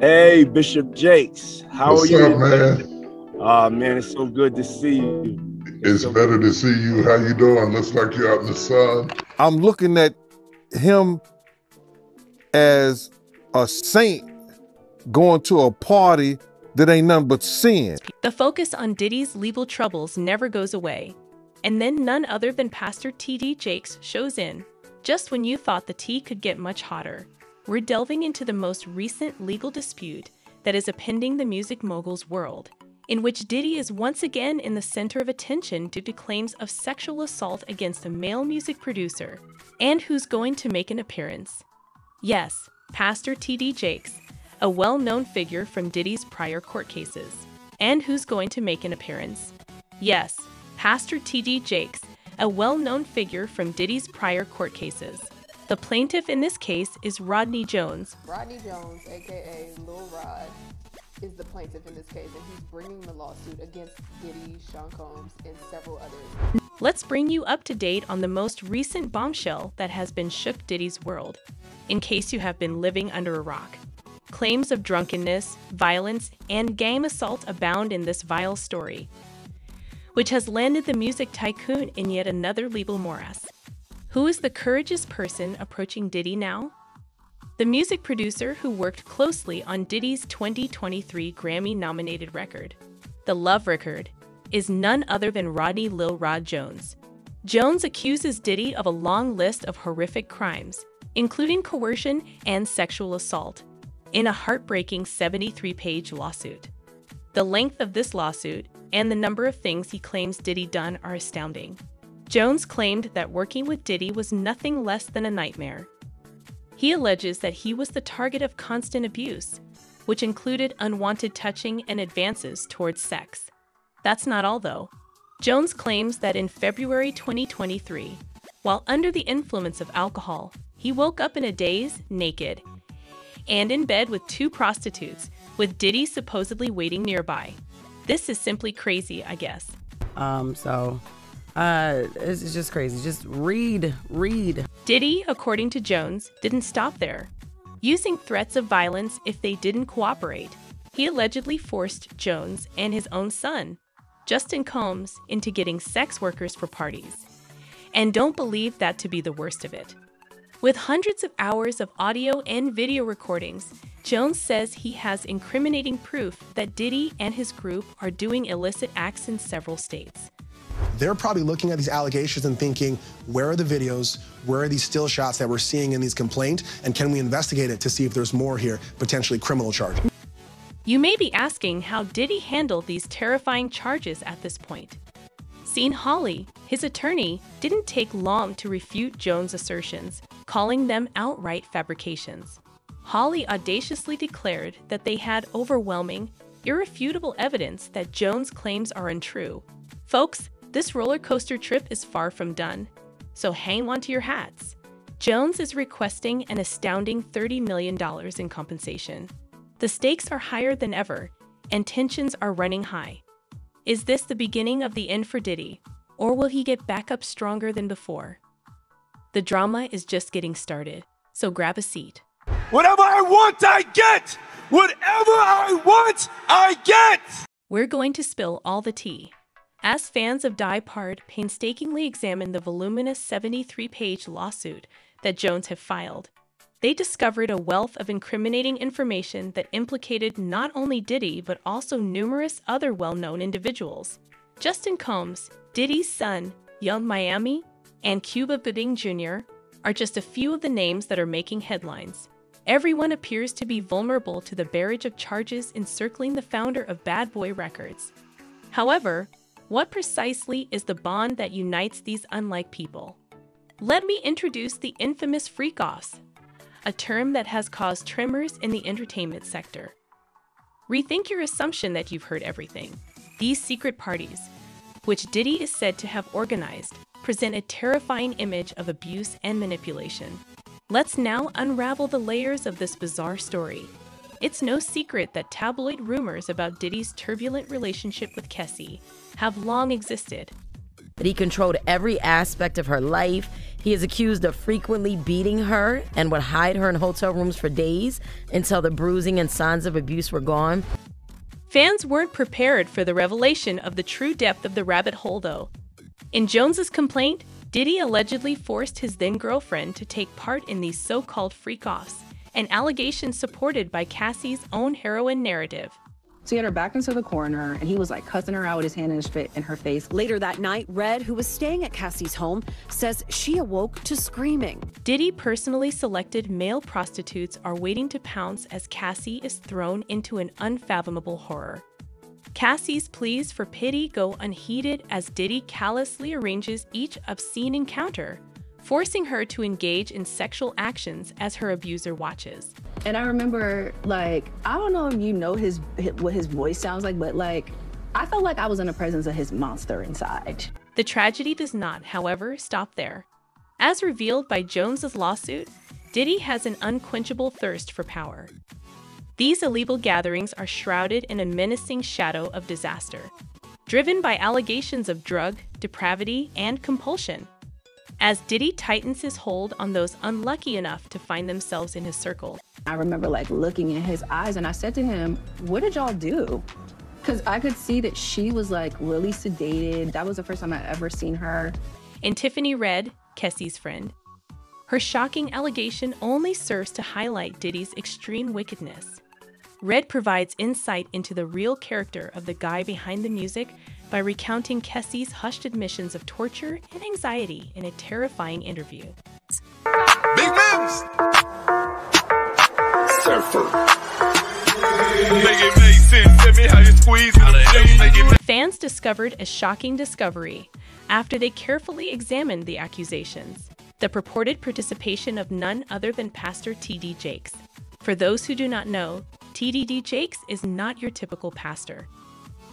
Hey, Bishop Jakes. How What's are you? up, man? Ah, man, it's so good to see you. It's so better to see you. How you doing? Looks like you're out in the sun. I'm looking at him as a saint going to a party that ain't nothing but sin. The focus on Diddy's legal troubles never goes away. And then none other than Pastor T.D. Jakes shows in, just when you thought the tea could get much hotter. We're delving into the most recent legal dispute that is appending the music mogul's world, in which Diddy is once again in the center of attention due to claims of sexual assault against a male music producer, and who's going to make an appearance. Yes, Pastor T.D. Jakes, a well known figure from Diddy's prior court cases, and who's going to make an appearance. Yes, Pastor T.D. Jakes, a well known figure from Diddy's prior court cases. The plaintiff in this case is Rodney Jones. Rodney Jones, aka Lil Rod, is the plaintiff in this case, and he's bringing the lawsuit against Diddy, Sean Combs, and several others. Let's bring you up to date on the most recent bombshell that has been shook Diddy's world, in case you have been living under a rock. Claims of drunkenness, violence, and gang assault abound in this vile story, which has landed the music tycoon in yet another legal morass. Who is the courageous person approaching Diddy now? The music producer who worked closely on Diddy's 2023 Grammy nominated record, The Love Record, is none other than Rodney Lil Rod Jones. Jones accuses Diddy of a long list of horrific crimes, including coercion and sexual assault, in a heartbreaking 73 page lawsuit. The length of this lawsuit and the number of things he claims Diddy done are astounding. Jones claimed that working with Diddy was nothing less than a nightmare. He alleges that he was the target of constant abuse, which included unwanted touching and advances towards sex. That's not all, though. Jones claims that in February 2023, while under the influence of alcohol, he woke up in a daze, naked, and in bed with two prostitutes, with Diddy supposedly waiting nearby. This is simply crazy, I guess. Um, so uh it's, just crazy. Just read, read. Diddy, according to Jones, didn't stop there. Using threats of violence if they didn't cooperate, he allegedly forced Jones and his own son, Justin Combs, into getting sex workers for parties. And don't believe that to be the worst of it. With hundreds of hours of audio and video recordings, Jones says he has incriminating proof that Diddy and his group are doing illicit acts in several states. They're probably looking at these allegations and thinking, where are the videos? Where are these still shots that we're seeing in these complaints? And can we investigate it to see if there's more here, potentially criminal charges? You may be asking how did he handle these terrifying charges at this point. Shawn Holley, his attorney, didn't take long to refute Jones' assertions, calling them outright fabrications. Holley audaciously declared that they had overwhelming, irrefutable evidence that Jones' claims are untrue. Folks, this roller coaster trip is far from done, so hang on to your hats. Jones is requesting an astounding $30 million in compensation. The stakes are higher than ever, and tensions are running high. Is this the beginning of the end for Diddy, or will he get back up stronger than before? The drama is just getting started, so grab a seat. Whatever I want, I get! Whatever I want, I get! We're going to spill all the tea. As fans of Die Part painstakingly examine the voluminous 73 page lawsuit that Jones have filed, they discovered a wealth of incriminating information that implicated not only Diddy but also numerous other well known individuals. Justin Combs, Diddy's son, Yung Miami, and Cuba Gooding Jr. are just a few of the names that are making headlines. Everyone appears to be vulnerable to the barrage of charges encircling the founder of Bad Boy Records. However, what precisely is the bond that unites these unlike people? Let me introduce the infamous freak offs, a term that has caused tremors in the entertainment sector. Rethink your assumption that you've heard everything. These secret parties, which Diddy is said to have organized, present a terrifying image of abuse and manipulation. Let's now unravel the layers of this bizarre story. It's no secret that tabloid rumors about Diddy's turbulent relationship with Cassie have long existed. that he controlled every aspect of her life. He is accused of frequently beating her and would hide her in hotel rooms for days until the bruising and signs of abuse were gone. Fans weren't prepared for the revelation of the true depth of the rabbit hole, though. In Jones's complaint, Diddy allegedly forced his then girlfriend to take part in these so called freak offs, an allegation supported by Cassie's own heroine narrative. So he had her back into the corner and he was like cussing her out with his hand in, his fa- in her face. Later that night, Red, who was staying at Cassie's home, says she awoke to screaming. Diddy personally selected male prostitutes are waiting to pounce as Cassie is thrown into an unfathomable horror. Cassie's pleas for pity go unheeded as Diddy callously arranges each obscene encounter, forcing her to engage in sexual actions as her abuser watches. And I remember, like, I don't know if you know his what his voice sounds like, but like, I felt like I was in the presence of his monster inside. The tragedy does not, however, stop there. As revealed by Jones's lawsuit, Diddy has an unquenchable thirst for power. These illegal gatherings are shrouded in a menacing shadow of disaster, driven by allegations of drug, depravity, and compulsion. As Diddy tightens his hold on those unlucky enough to find themselves in his circle, I remember like looking in his eyes and I said to him, What did y'all do? Because I could see that she was like really sedated. That was the first time I ever seen her. And Tiffany Red, Cassie's friend, her shocking allegation only serves to highlight Diddy's extreme wickedness. Red provides insight into the real character of the guy behind the music by recounting Cassie's hushed admissions of torture and anxiety in a terrifying interview. Big Mims! Make it make sense. Tell me how you squeeze me. Make it Fans discovered a shocking discovery after they carefully examined the accusations the purported participation of none other than Pastor T.D. Jakes. For those who do not know, T.D.D. Jakes is not your typical pastor.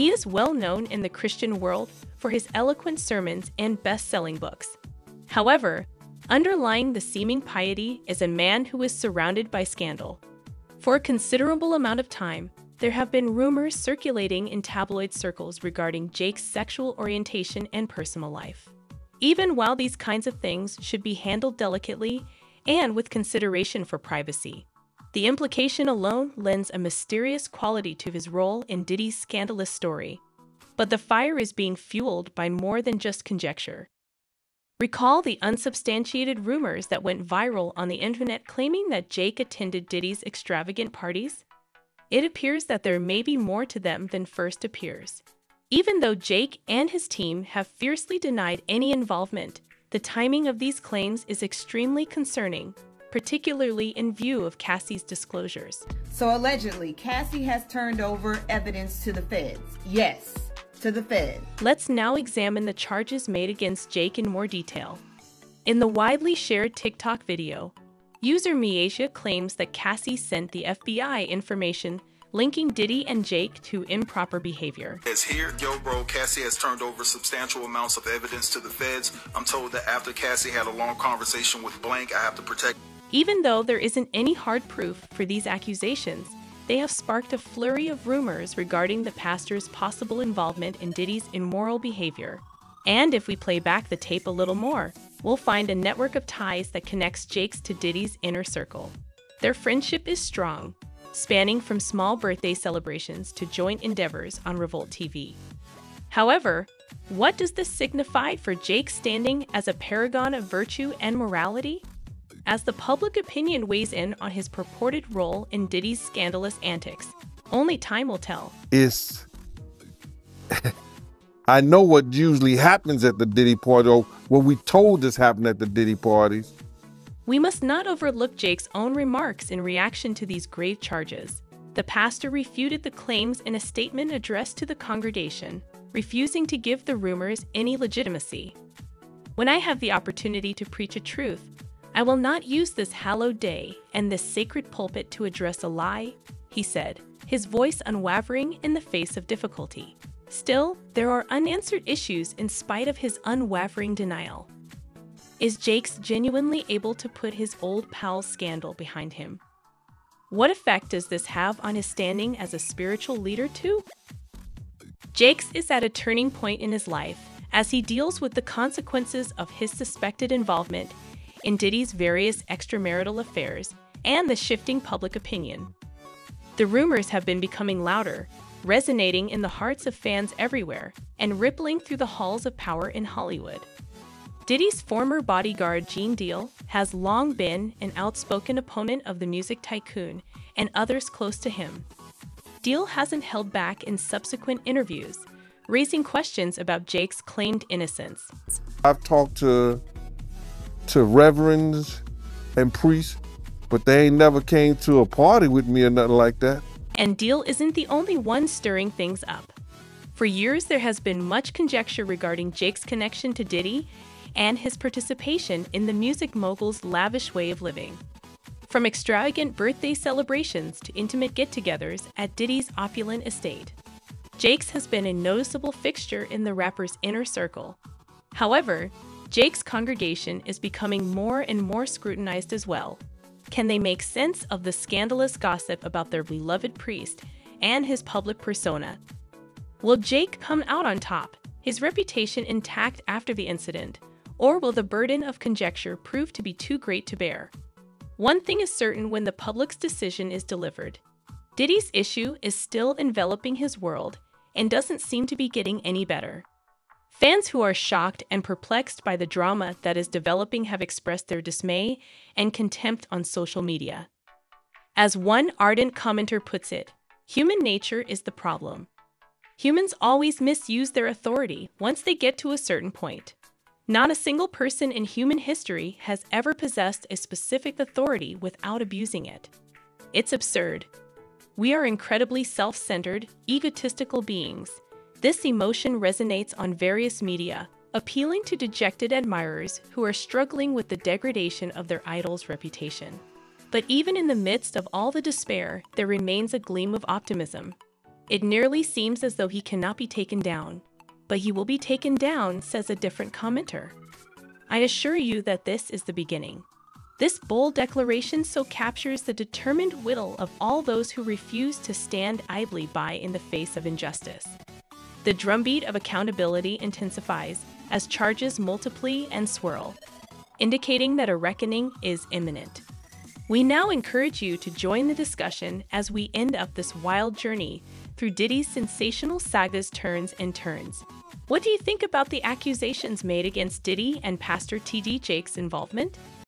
He is well known in the Christian world for his eloquent sermons and best selling books. However, underlying the seeming piety is a man who is surrounded by scandal. For a considerable amount of time, there have been rumors circulating in tabloid circles regarding Jake's sexual orientation and personal life. Even while these kinds of things should be handled delicately and with consideration for privacy, the implication alone lends a mysterious quality to his role in Diddy's scandalous story. But the fire is being fueled by more than just conjecture. Recall the unsubstantiated rumors that went viral on the internet claiming that Jake attended Diddy's extravagant parties? It appears that there may be more to them than first appears. Even though Jake and his team have fiercely denied any involvement, the timing of these claims is extremely concerning, particularly in view of Cassie's disclosures. So allegedly, Cassie has turned over evidence to the feds. Yes, to the feds. Let's now examine the charges made against Jake in more detail. In the widely shared TikTok video, user Miasia claims that Cassie sent the FBI information linking Diddy and Jake to improper behavior. As here, yo, bro, Cassie has turned over substantial amounts of evidence to the feds. I'm told that after Cassie had a long conversation with Blank, I have to protect. Even though there isn't any hard proof for these accusations, they have sparked a flurry of rumors regarding the pastor's possible involvement in Diddy's immoral behavior. And if we play back the tape a little more, we'll find a network of ties that connects Jake's to Diddy's inner circle. Their friendship is strong, spanning from small birthday celebrations to joint endeavors on Revolt TV. However, what does this signify for Jake's standing as a paragon of virtue and morality? As the public opinion weighs in on his purported role in Diddy's scandalous antics, only time will tell. It's I know what usually happens at the Diddy party, or what we told us happened at the Diddy parties. We must not overlook Jake's own remarks in reaction to these grave charges. The pastor refuted the claims in a statement addressed to the congregation, refusing to give the rumors any legitimacy. When I have the opportunity to preach a truth, I will not use this hallowed day and this sacred pulpit to address a lie, he said, his voice unwavering in the face of difficulty. Still, there are unanswered issues in spite of his unwavering denial. Is Jakes genuinely able to put his old pal's scandal behind him? What effect does this have on his standing as a spiritual leader, too? Jakes is at a turning point in his life as he deals with the consequences of his suspected involvement in Diddy's various extramarital affairs and the shifting public opinion. The rumors have been becoming louder, resonating in the hearts of fans everywhere and rippling through the halls of power in Hollywood. Diddy's former bodyguard Gene Deal has long been an outspoken opponent of the music tycoon and others close to him. Deal hasn't held back in subsequent interviews, raising questions about Jake's claimed innocence. I've talked to to reverends and priests, but they ain't never came to a party with me or nothing like that. And Deal isn't the only one stirring things up. For years, there has been much conjecture regarding Jake's connection to Diddy and his participation in the music mogul's lavish way of living. From extravagant birthday celebrations to intimate get togethers at Diddy's opulent estate, Jake's has been a noticeable fixture in the rapper's inner circle. However, Jake's congregation is becoming more and more scrutinized as well. Can they make sense of the scandalous gossip about their beloved priest and his public persona? Will Jake come out on top, his reputation intact after the incident, or will the burden of conjecture prove to be too great to bear? One thing is certain when the public's decision is delivered. Diddy's issue is still enveloping his world and doesn't seem to be getting any better. Fans who are shocked and perplexed by the drama that is developing have expressed their dismay and contempt on social media. As one ardent commenter puts it, human nature is the problem. Humans always misuse their authority once they get to a certain point. Not a single person in human history has ever possessed a specific authority without abusing it. It's absurd. We are incredibly self centered, egotistical beings this emotion resonates on various media, appealing to dejected admirers who are struggling with the degradation of their idol's reputation. But even in the midst of all the despair, there remains a gleam of optimism. It nearly seems as though he cannot be taken down. But he will be taken down, says a different commenter. I assure you that this is the beginning. This bold declaration so captures the determined will of all those who refuse to stand idly by in the face of injustice. The drumbeat of accountability intensifies as charges multiply and swirl, indicating that a reckoning is imminent. We now encourage you to join the discussion as we end up this wild journey through Diddy's sensational saga's turns and turns. What do you think about the accusations made against Diddy and Pastor T.D. Jake's involvement?